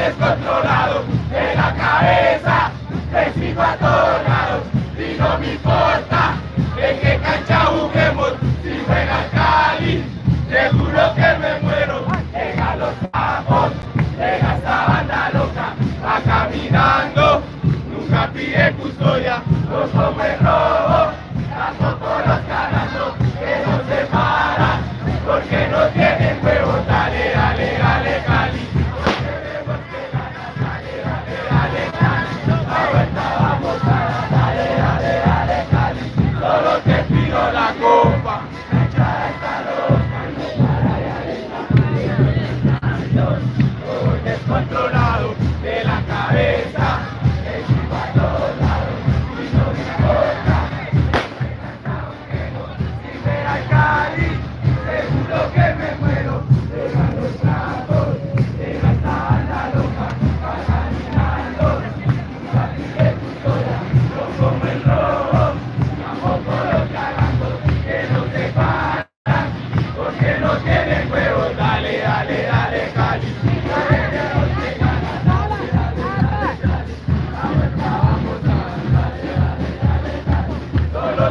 descontrolado, de la cabeza, te sigo a todos lados, va caminando, nunca pide custodia, no como el robo, tampoco los ganando, que no se paran, porque no tienen huevos, dale, dale, dale Cali, tenemos que ganar, dale, dale, dale Cali, la vuelta vamos a dar, dale, dale, dale Cali, solo te pido la copa,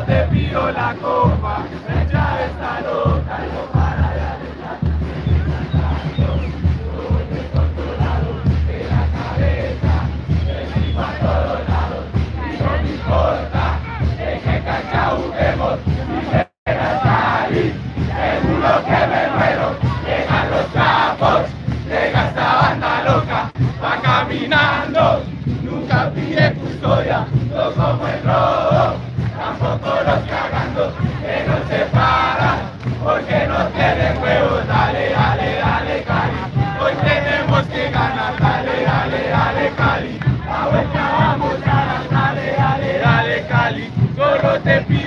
te pido la copa, llega el Cali, seguro que me muero, llegan los trapos, llega esta banda loca, va caminando, nunca pide custodia, no como el robo, tampoco los cagando, que no se paran, porque no tienen huevos, dale, dale, dale Cali, hoy tenemos que ganar, dale, dale, dale Cali, la vuelta vamos a dar, dale, dale, dale Cali, solo te pido